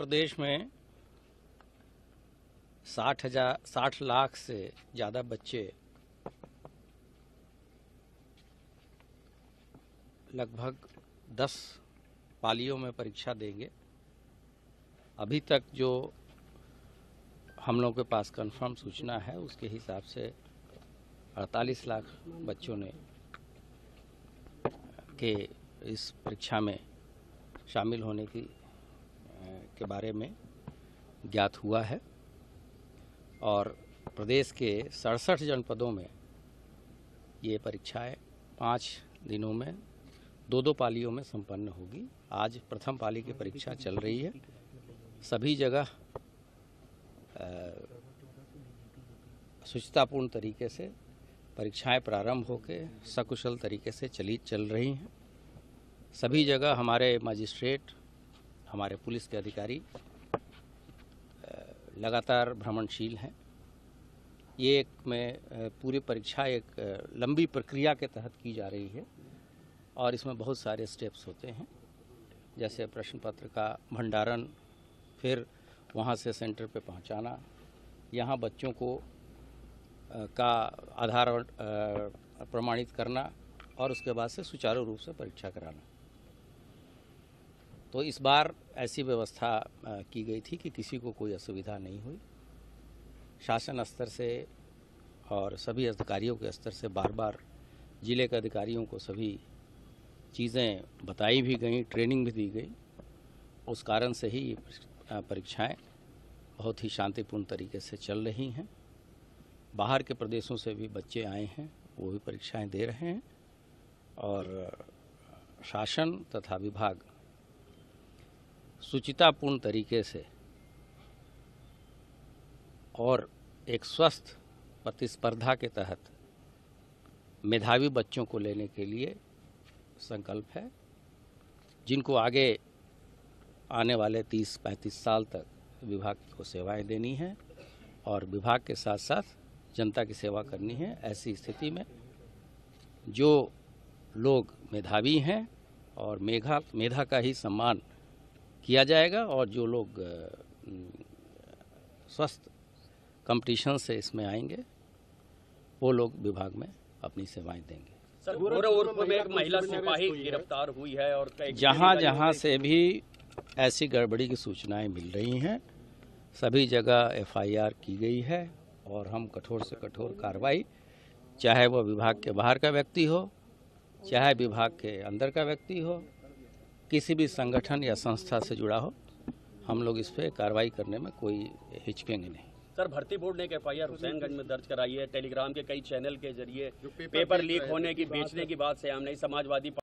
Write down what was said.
प्रदेश में साठ हज़ार, साठ लाख से ज़्यादा बच्चे लगभग दस पालियों में परीक्षा देंगे। अभी तक जो हम लोगों के पास कंफर्म सूचना है, उसके हिसाब से 48 लाख बच्चों ने के इस परीक्षा में शामिल होने की के बारे में ज्ञात हुआ है और प्रदेश के सड़सठ जनपदों में ये परीक्षाएँ पाँच दिनों में, दो दो पालियों में संपन्न होगी। आज प्रथम पाली की परीक्षा चल रही है। सभी जगह शुचितापूर्ण तरीके से परीक्षाएँ प्रारंभ होकर सकुशल तरीके से चली, चल रही हैं। सभी जगह हमारे मजिस्ट्रेट हमारे पुलिस के अधिकारी लगातार भ्रमणशील हैं। ये एक में पूरी परीक्षा एक लंबी प्रक्रिया के तहत की जा रही है और इसमें बहुत सारे स्टेप्स होते हैं। जैसे प्रश्न पत्र का भंडारण, फिर वहाँ से सेंटर पे पहुँचाना, यहाँ बच्चों को का आधार प्रमाणित करना और उसके बाद से सुचारू रूप से परीक्षा कराना। तो इस बार ऐसी व्यवस्था की गई थी कि किसी को कोई असुविधा नहीं हुई। शासन स्तर से और सभी अधिकारियों के स्तर से बार बार ज़िले के अधिकारियों को सभी चीज़ें बताई भी गई, ट्रेनिंग भी दी गई। उस कारण से ही परीक्षाएँ बहुत ही शांतिपूर्ण तरीके से चल रही हैं। बाहर के प्रदेशों से भी बच्चे आए हैं, वो भी परीक्षाएँ दे रहे हैं और शासन तथा विभाग सुचितापूर्ण तरीके से और एक स्वस्थ प्रतिस्पर्धा के तहत मेधावी बच्चों को लेने के लिए संकल्प है, जिनको आगे आने वाले 30-35 साल तक विभाग को सेवाएँ देनी हैं और विभाग के साथ साथ जनता की सेवा करनी है ऐसी स्थिति में जो लोग मेधावी हैं और मेघा, मेधा का ही सम्मान किया जाएगा और जो लोग स्वस्थ कंपटीशन से इसमें आएँगे वो लोग विभाग में अपनी सेवाएँ देंगे। सर गोरखपुर में एक महिला सिपाही गिरफ़्तार हुई है और जहाँ जहाँ से भी ऐसी गड़बड़ी की सूचनाएँ मिल रही हैं सभी जगह एफआईआर की गई है और हम कठोर से कठोर कार्रवाई चाहे वह विभाग के बाहर का व्यक्ति हो चाहे विभाग के अंदर का व्यक्ति हो किसी भी संगठन या संस्था से जुड़ा हो हम लोग इस पर कार्रवाई करने में कोई हिचकेंगे नहीं सर भर्ती बोर्ड ने एक एफ़ आई आर हुसैनगंज में दर्ज कराई है। टेलीग्राम के कई चैनल के ज़रिए पेपर लीक होने की बेचने की बात से हमने समाजवादी